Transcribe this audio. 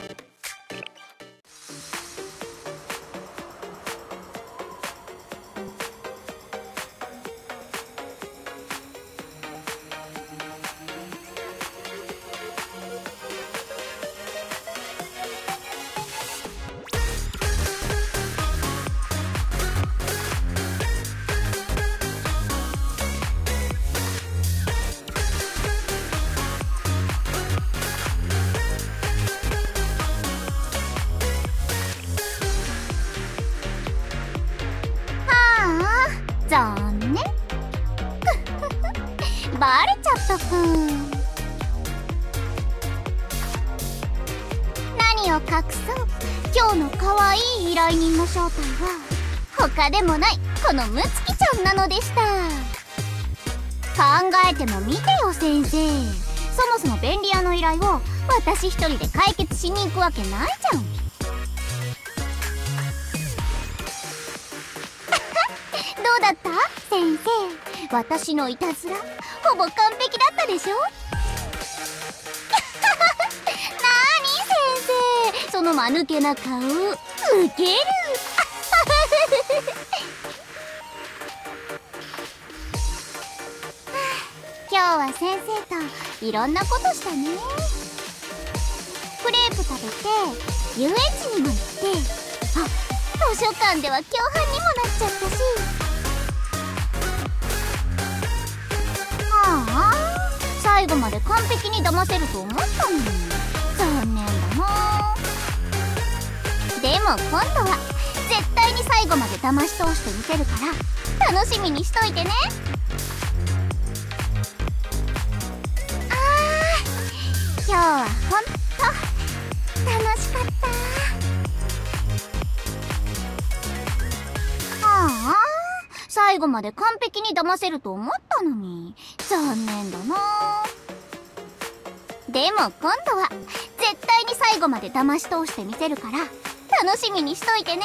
は残念。バレちゃったぷん。何を隠そう。今日の可愛い依頼人の正体は他でもないこのむつきちゃんなのでした。考えてもみてよ先生。そもそも便利屋の依頼を私一人で解決しに行くわけないじゃん。うだった？先生。私のいたずら？ほぼ完璧だったでしょ？なに先生？その間抜けな顔。ウケる。今日は先生といろんなことしたね。クレープ食べて遊園地にも行って。あ図書館では共犯にもなっちゃったし。最後まで完璧に騙せると思ったのに。残念だな。でも今度は絶対に最後まで騙し通してみせるから楽しみにしといてね。最後まで完璧に騙せると思ったのに。残念だな。でも今度は絶対に最後まで騙し通してみせるから楽しみにしといてね。